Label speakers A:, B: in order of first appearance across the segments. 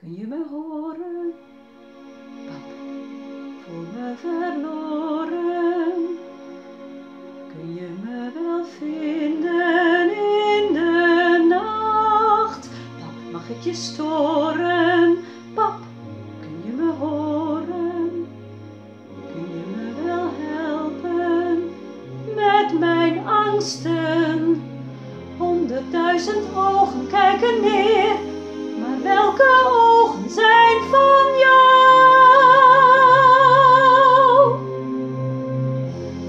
A: kun je me horen? Pap, voel me verloren. Kun je me wel vinden in de nacht? Pap, mag ik je storen? Pap, kun je me horen? Kun je me wel helpen met mijn angsten? Honderdduizend ogen kijken neer, maar welke ogen zijn van jou?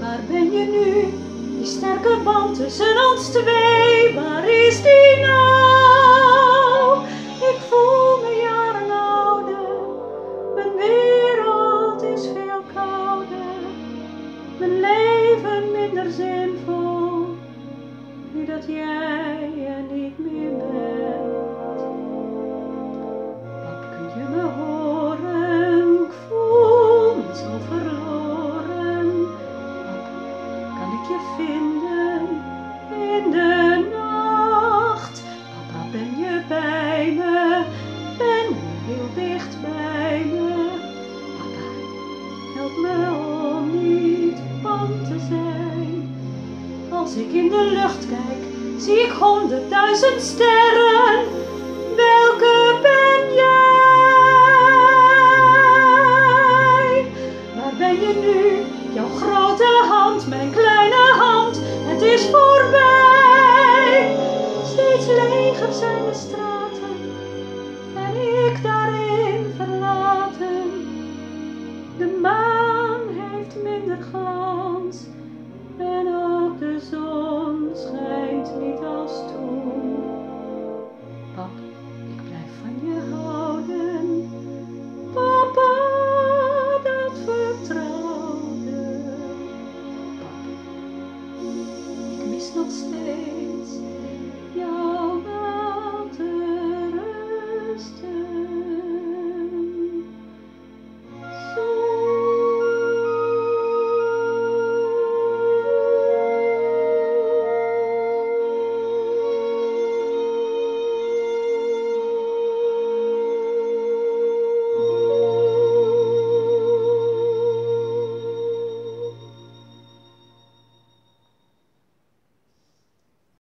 A: Waar ben je nu? Die sterke band tussen ons twee, waar is die nou? Ik voel me jaren ouder, mijn wereld is veel kouder, mijn leven minder zinvol, nu dat jij er niet meer bent. Als ik in de lucht kijk, zie ik honderdduizend sterren. Welke ben jij? Waar ben je nu? Jouw grote hand, mijn kleine hand, het is voorbij. Steeds leger zijn de straten not fair.